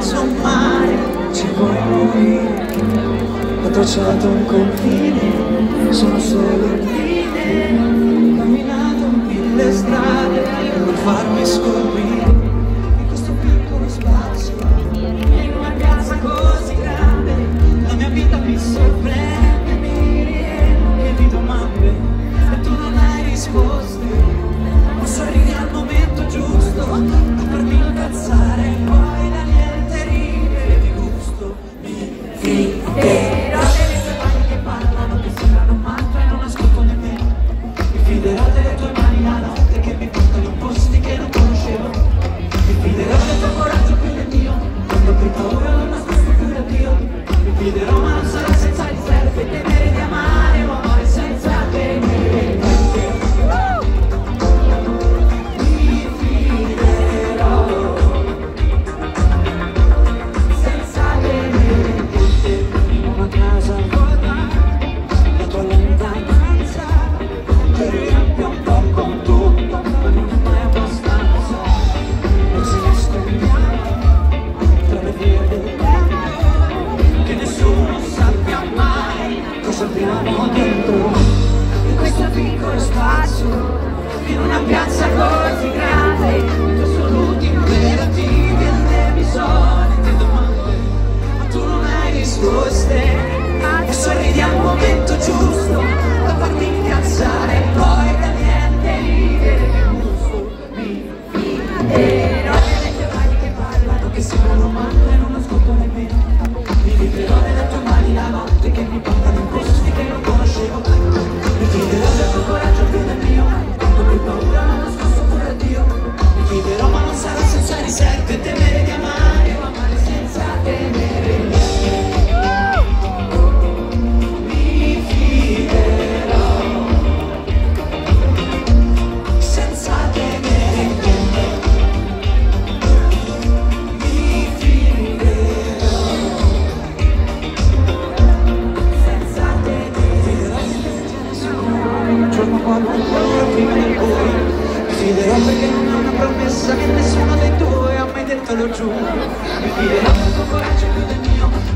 mezzo a un mare. Ci vuoi? Morire ho tracciato un confine sono solo linee fiderò delle tue mani la notte che mi portano in posti che non conoscevo. Mi fiderò del tuo coraggio abbiamo dentro in questo piccolo spazio in una piazza così grande tu saluti imperativi e le mi solite domande ma tu non hai risposte e sorridi al momento giusto da farmi incazzare e poi da niente ridere. Che gusto mi fiderò delle mani che parlano che sembrano e non ascolto nemmeno. Mi fiderò delle tue mani la notte che mi portano giorno quando ancora prima del buio fiderò perché non è una promessa che nessuno dei due ha mai detto lo giuro. Mi fiderò tuo coraggio più del mio